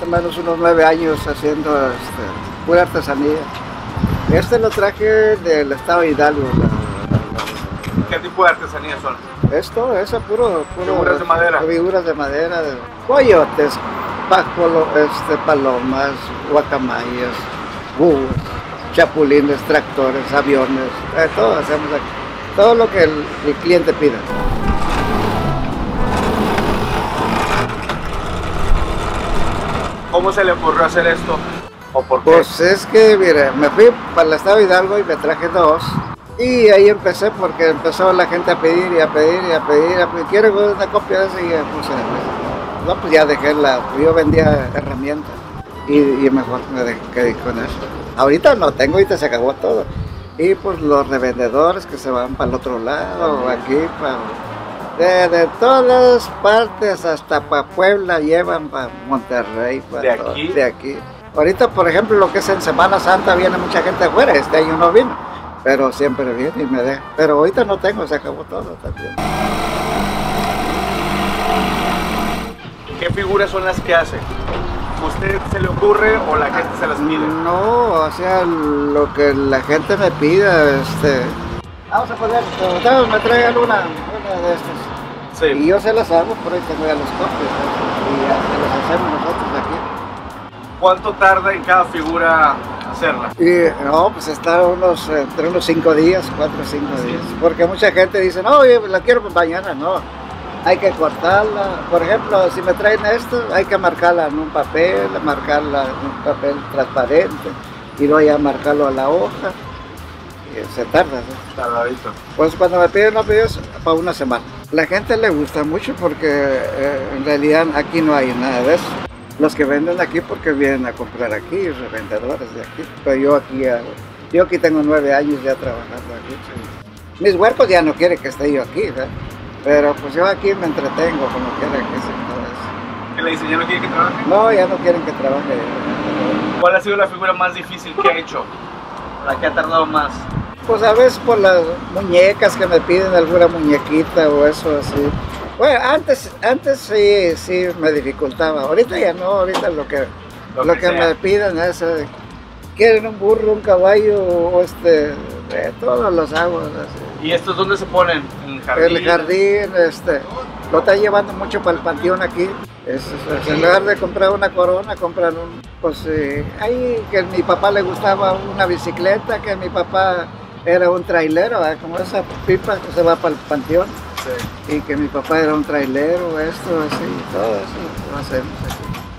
más o menos unos nueve años haciendo este, pura artesanía. Este lo traje del estado de Hidalgo. la- ¿Qué tipo de artesanía son? Esto, eso puro, puro Figuras de madera. Figuras de madera, de coyotes, pájaro, este, palomas, guacamayas, búhos, chapulines, tractores, aviones, eh, todo hacemos aquí. Todo lo que el, el cliente pida. ¿Cómo se le ocurrió hacer esto? ¿O por qué? Pues es que, mire, me fui para el estado de Hidalgo y me traje dos. Y ahí empecé porque empezó la gente a pedir y a pedir y a pedir. A pedir Quiero una copia de ese y puse. No, pues ya dejé la. Yo vendía herramientas y, mejor me de- quedé con eso. Ahorita no tengo, ahorita se acabó todo. Y pues los revendedores que se van para el otro lado, aquí, para. De, de todas partes, hasta para Puebla, llevan para Monterrey, para ¿De todo, aquí? de aquí. Ahorita, por ejemplo, lo que es en Semana Santa, viene mucha gente afuera. Este año no vino, pero siempre viene y me deja. Pero ahorita no tengo, se acabó todo también. ¿Qué figuras son las que hace? ¿Usted se le ocurre o la gente se las pide? No, o sea, lo que la gente me pida, este... Vamos a poner, ustedes me traigan una, una de estas. Y Sí. yo se las hago, por ahí tengo ya los copios. ¿no? Y ya se las hacemos nosotros aquí. ¿Cuánto tarda en cada figura hacerla? Y no, pues está unos, entre unos cinco días, cuatro o cinco días. Porque mucha gente dice, no, yo la quiero mañana, no. Hay que cortarla. Por ejemplo, si me traen esto, hay que marcarla en un papel, marcarla en un papel transparente y luego ya marcarlo a la hoja. Y se tarda, ¿no? Tardadito. Pues cuando me piden los videos, para una semana. La gente le gusta mucho porque eh, en realidad aquí no hay nada de eso. Los que venden aquí porque vienen a comprar aquí, los vendedores de aquí. Pero yo aquí, yo aquí tengo nueve años ya trabajando aquí. Mis huercos ya no quieren que esté yo aquí, ¿verdad? Pero pues yo aquí me entretengo como quiera que sea. ¿Qué le dice? ¿Ya no quiere que trabaje? No, ya no quieren que trabaje. ¿Cuál ha sido la figura más difícil que ha hecho? La que ha tardado más. Pues a veces por las muñecas que me piden alguna muñequita o eso así. Bueno, antes, antes sí, sí me dificultaba. Ahorita ya no, ahorita lo que, Lo lo que me piden es, eh, quieren un burro, un caballo o este, de todos los hago. así. ¿Y estos dónde se ponen? ¿En el jardín? El jardín, este, lo está llevando mucho para el panteón aquí. Es, es- en lugar de comprar una corona, compran un, pues eh, ahí que a mi papá le gustaba una bicicleta, que mi papá era un trailero, como esa pipa que se va para el panteón, Sí. y que mi papá era un trailero, esto, así, todo eso lo hacemos aquí.